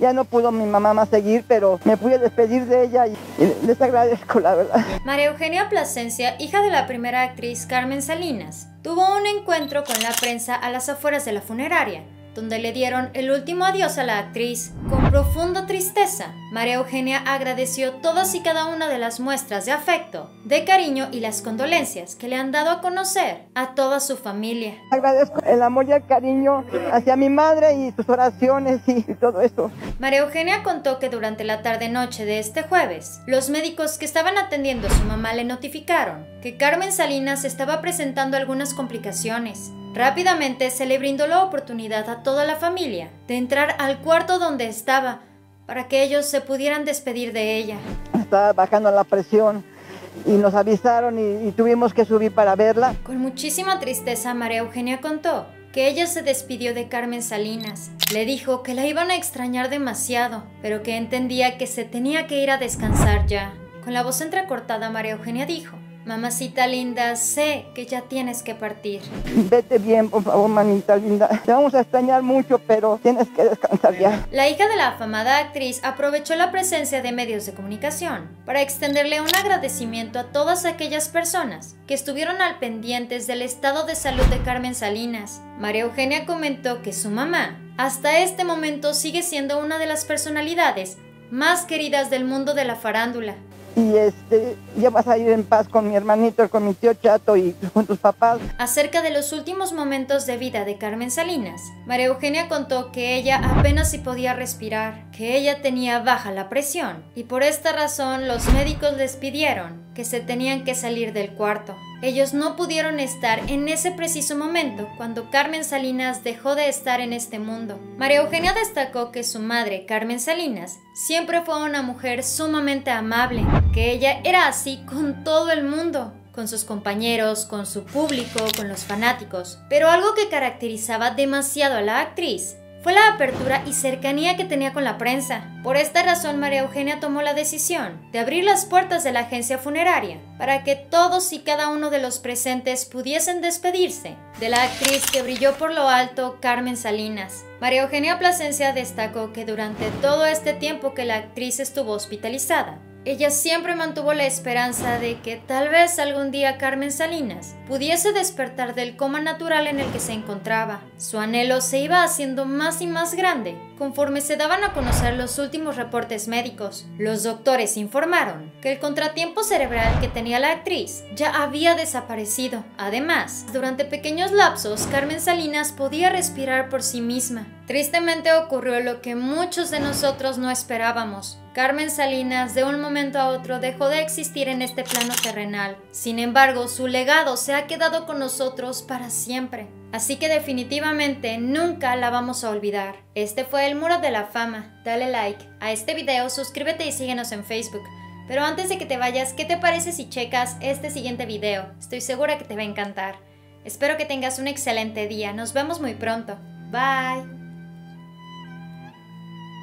Ya no pudo mi mamá más seguir, pero me pude despedir de ella y, les agradezco, la verdad. María Eugenia Plasencia, hija de la primera actriz Carmen Salinas, tuvo un encuentro con la prensa a las afueras de la funeraria donde le dieron el último adiós a la actriz. Con profunda tristeza, María Eugenia agradeció todas y cada una de las muestras de afecto, de cariño y las condolencias que le han dado a conocer a toda su familia. Agradezco el amor y el cariño hacia mi madre y sus oraciones y todo eso. María Eugenia contó que durante la tarde-noche de este jueves, los médicos que estaban atendiendo a su mamá le notificaron que Carmen Salinas estaba presentando algunas complicaciones Rápidamente se le brindó la oportunidad a toda la familia de entrar al cuarto donde estaba para que ellos se pudieran despedir de ella. Estaba bajando la presión y nos avisaron y, tuvimos que subir para verla. Con muchísima tristeza María Eugenia contó que ella se despidió de Carmen Salinas. Le dijo que la iban a extrañar demasiado, pero que entendía que se tenía que ir a descansar ya. Con la voz entrecortada María Eugenia dijo Mamacita linda, sé que ya tienes que partir. Vete bien, por favor, manita linda. Te vamos a extrañar mucho, pero tienes que descansar ya. La hija de la afamada actriz aprovechó la presencia de medios de comunicación para extenderle un agradecimiento a todas aquellas personas que estuvieron al pendientes del estado de salud de Carmen Salinas. María Eugenia comentó que su mamá, hasta este momento, sigue siendo una de las personalidades más queridas del mundo de la farándula y este, ya vas a ir en paz con mi hermanito, con mi tío Chato y con tus papás. Acerca de los últimos momentos de vida de Carmen Salinas, María Eugenia contó que ella apenas si podía respirar, que ella tenía baja la presión y por esta razón los médicos les pidieron que se tenían que salir del cuarto. Ellos no pudieron estar en ese preciso momento cuando Carmen Salinas dejó de estar en este mundo. María Eugenia destacó que su madre, Carmen Salinas, siempre fue una mujer sumamente amable, que ella era así con todo el mundo con sus compañeros, con su público, con los fanáticos. Pero algo que caracterizaba demasiado a la actriz fue la apertura y cercanía que tenía con la prensa. Por esta razón, María Eugenia tomó la decisión de abrir las puertas de la agencia funeraria para que todos y cada uno de los presentes pudiesen despedirse de la actriz que brilló por lo alto, Carmen Salinas. María Eugenia Plasencia destacó que durante todo este tiempo que la actriz estuvo hospitalizada, ella siempre mantuvo la esperanza de que tal vez algún día Carmen Salinas pudiese despertar del coma natural en el que se encontraba. Su anhelo se iba haciendo más y más grande conforme se daban a conocer los últimos reportes médicos. Los doctores informaron que el contratiempo cerebral que tenía la actriz ya había desaparecido. Además, durante pequeños lapsos, Carmen Salinas podía respirar por sí misma. Tristemente ocurrió lo que muchos de nosotros no esperábamos. Carmen Salinas de un momento a otro dejó de existir en este plano terrenal. Sin embargo, su legado se ha quedado con nosotros para siempre. Así que definitivamente nunca la vamos a olvidar. Este fue el Muro de la Fama. Dale like a este video, suscríbete y síguenos en Facebook. Pero antes de que te vayas, ¿qué te parece si checas este siguiente video? Estoy segura que te va a encantar. Espero que tengas un excelente día. Nos vemos muy pronto. Bye.